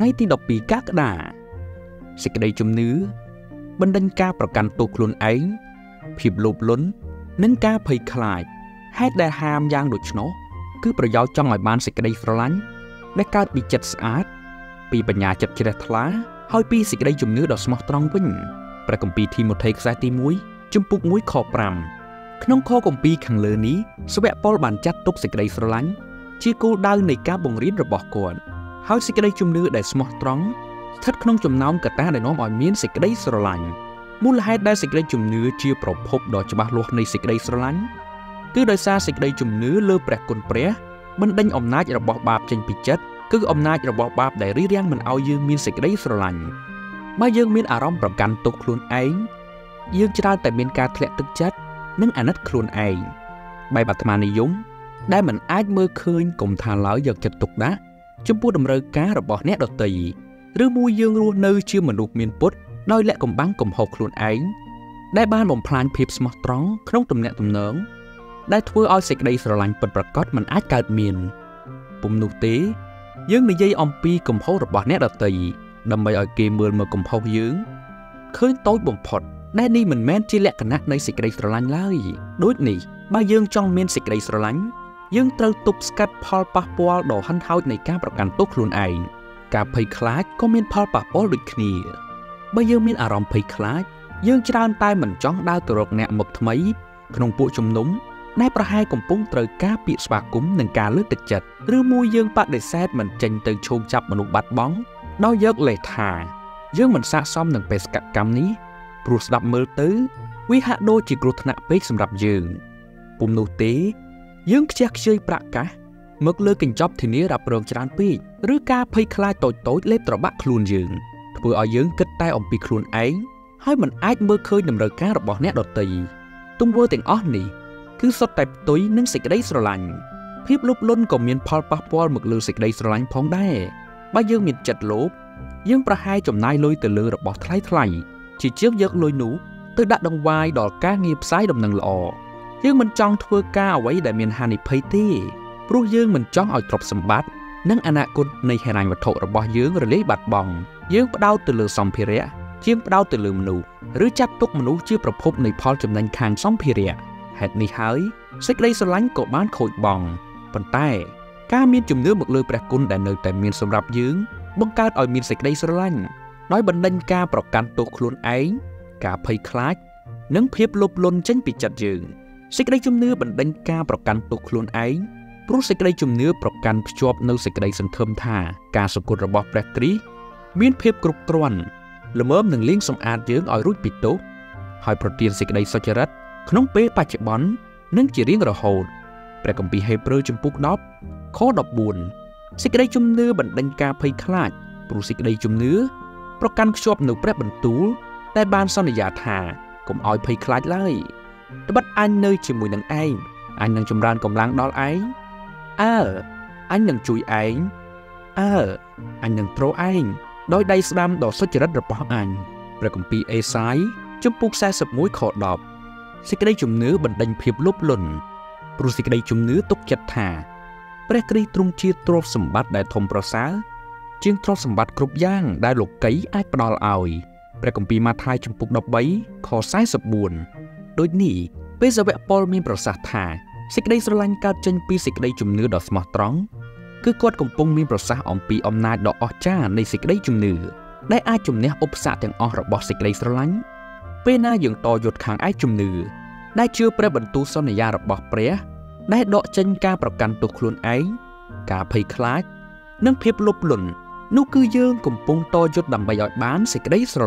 ថ្ងៃទី12កក្កដាសេចក្តីជំនឿបណ្ដេញការប្រកាន់ទោសខ្លួនឯងភាពលោភលន់និងការភ័យខ្លាចហេតុដែលហាមយ៉ាងដូច្នោះគឺប្រយោជន៍ចង់ឲ្យបានសេចក្តីស្រឡាញ់ដែលកើតពីចិត្តស្អាត ពីបញ្ញាចិត្តជ្រះថ្លាហើយពីសេចក្តីជំនឿដ៏ស្មោះត្រង់វិញព្រះគម្ពីរធីម៉ូថេខ្សែទី1ជំពូក1ខ5ក្នុងខគម្ពីរខាងលើនេះស្វៈប៉ុលបានចាត់ទុកសេចក្តីស្រឡាញ់ជាគោលដៅនៃការបង្រៀនរបស់គាត់ ហើយសេចក្តីជំនឿដែលស្មោះត្រង់ស្ថិតក្នុងចំណោមកត្តាដែលនាំឲ្យមានសេចក្តីស្រឡាញ់មូលហេតុដែលសេចក្តីជំនឿជាប្រភពដ៏ច្បាស់លាស់នៃសេចក្តីស្រឡាញ់គឺដោយសារសេចក្តីជំនឿលើព្រះគុណព្រះមិនដេញអំណាចរបស់បាបចេញពីចិត្តគឺអំណាចរបស់បាបដែលរារាំងមិនឲ្យយើងមានសេចក្តីស្រឡាញ់បើយើងមានអារម្មណ៍ប្រកាន់ទុកខ្លួនឯងយើងច្រើនតែមានការធ្លាក់ទឹកចិត្តនិងអាណិតខ្លួនឯងបែបអាត្មានិយមដែលមិនអាចមើលឃើញកុំថាឡើយយកចិត្តទុកដាក់ ចំពោះតម្រូវការរបស់អ្នកដទៃឬមួយយើងរស់នៅជាមនុស្សមានពុតដោយលាក់កំបាំងកំហុសខ្លួនឯងដែលបានបំផ្លាញភាពស្មោះត្រង់ក្នុងទំនាក់ទំនងដែលធ្វើឲ្យសេចក្តីស្រឡាញ់ពិតប្រាកដមិនអាចកើតមានពុំនោះទេ យើងនិយាយអំពីកំហុសរបស់អ្នកដទៃដើម្បីឲ្យគេមើលមើលកំហុសយើងឃើញតូចបំផុតដែលនេះមិនមែនជាលក្ខណៈនៃសេចក្តីស្រឡាញ់ឡើយដូចនេះបើយើងចង់មានសេចក្តីស្រឡាញ់ យើងត្រូវទប់ស្កាត់ផលប៉ះពាល់ដ៏ហិនហោចនៃការប្រកាន់ទោសខ្លួនឯងការភ័យខ្លាចក៏មានផលប៉ះពាល់ដូចគ្នាបើយើងមានអារម្មណ៍ភ័យខ្លាច យើងច្រើនតែមិនចង់ដើរទៅរកអ្នកមុខថ្មី ក្នុងពួកជំនុំដែលប្រហែលកំពុងត្រូវការពាក្យស្វាគមន៍និងការលើកទឹកចិត្តឬមួយយើងបដិសេធមិនចេញទៅឈោងចាប់មនុស្សបាត់បង់ដោយយកលេសថាយើងមិនស័ក្តិសមនឹងបេសកកម្មនេះព្រោះស្ដាប់មើលទៅ វាហាក់ដូចជាគ្រោះថ្នាក់ពេកសម្រាប់យើងពុំនោះទេ យើងខ្ជះខ្ជាយប្រាក់កាសមកលើកញ្ចប់ធានារ៉ាប់រងច្រើនពេកឬការភ័យខ្លាចតូចតូចលេបត្របាក់ខ្លួនយើងធ្វើឲ្យយើងគិតតែអំពីខ្លួនឯងហើយមិនអាចមើលឃើញតម្រូវការរបស់អ្នកដទៃទង្វើទាំងអស់នេះគឺសុទ្ធតែផ្ទុយនឹងសេចក្តីស្រឡាញ់ភាពលោភលន់ក៏មានផលប៉ះពាល់មកលើសេចក្តីស្រឡាញ់ផងដែរបើយើងមានចិត្តលោភយើងប្រហែលចំណាយលុយទៅលើរបស់ថ្លៃថ្លៃជាជាងយកលុយនោះទៅដាក់ដង្វាយដល់ការងារផ្សាយដំណឹងល្អ យើងមិនចង់ធ្វើការអ្វីដែលមានហានិភ័យទេព្រោះយើងមិនចង់ឲ្យទ្រព្យសម្បត្តិនិងអនាគតនៃហិរញ្ញវត្ថុរបស់យើងរលាយបាត់បង់យើងផ្ដោតទៅលើសម្ភារៈជាងផ្ដោតទៅលើមនុស្សឬចាត់ទុកមនុស្សជាប្រភពនៃផលចំណេញខាងសម្ភារៈហេតុនេះហើយសេចក្តីស្រឡាញ់ក៏បានខូចបង់ប៉ុន្តែការមានជំនឿមកលើព្រះគុណដែលនៅតែមានសម្រាប់យើងបង្កើតឲ្យមានសេចក្តីស្រឡាញ់ដោយបណ្ដេញការប្រកាន់ទោសខ្លួនឯងការភ័យខ្លាច និងភាពលោភលន់ចេញពីចិត្តយើង សេចក្តីជំនឿបណ្ដេញការប្រកាន់ទុកខ្លួនឯងព្រោះសេចក្តីជំនឿប្រកាន់ភ្ជាប់នៅសេចក្តីសង្ឃឹមថាការសគត់របស់ព្រះគ្រីស្ទមានភាពគ្រប់គ្រាន់ល្មមនឹងលាងសម្អាតយើងឲ្យរួចពីទោសហើយប្រទានសេចក្តីសុចរិតក្នុងពេលបច្ចុប្បន្ននិងជារៀងរហូតព្រះគម្ពីរហេព្រើរជំពូក10ខ14សេចក្តីជំនឿបណ្ដេញការភ័យខ្លាចព្រោះសេចក្តីជំនឿប្រកាន់ខ្ជាប់នៅព្រះបន្ទូលដែលបានសន្យាថាកុំឲ្យភ័យខ្លាចឡើយ ត្បិតអញនៅជាមួយនឹងឯងអញនឹងចម្រើនកម្លាំងដល់ឯងអើអញនឹងជួយឯងអើអញនឹងទ្រឯងដោយដៃស្ដាំដ៏សុចរិតរបស់អញព្រះគម្ពីរអេសាយជំពូក41ខ10សេចក្តីជំនឿបណ្ដេញភាពលោភលន់ព្រោះសេចក្តីជំនឿទុកចិត្តថាព្រះគ្រីស្ទទ្រង់ជាទ្រព្យសម្បត្តិដែលធំប្រសើរជាងទ្រព្យសម្បត្តិគ្រប់យ៉ាងដែលលោកីអាចផ្ដល់ឲ្យព្រះគម្ពីរម៉ាថាយជំពូក13ខ44 ដូចនេះពេលសាវកប៉ុលមានប្រសាសន៍ថាសេចក្តីស្រឡាញ់កើតចេញពីសេចក្តីជំនឿដ៏ស្មោះត្រង់គឺគាត់កំពុងមានប្រសាសន៍អំពីអំណាចដ៏អស្ចារ្យនៃសេចក្តីជំនឿដែលអាចជំនះឧបសគ្គទាំងអស់របស់សេចក្តីស្រឡាញ់ពេលណាយើងតយុទ្ធខាងឯជំនឿដែលជឿព្រះបន្ទូលសន្យារបស់ព្រះដែលដកចេញការប្រកាន់ទោសខ្លួនឯងការភ័យខ្លាច និងភាពលោភលន់នោះគឺយើងកំពុងតយុទ្ធដើម្បីឲ្យបានសេចក្តីស្រឡាញ់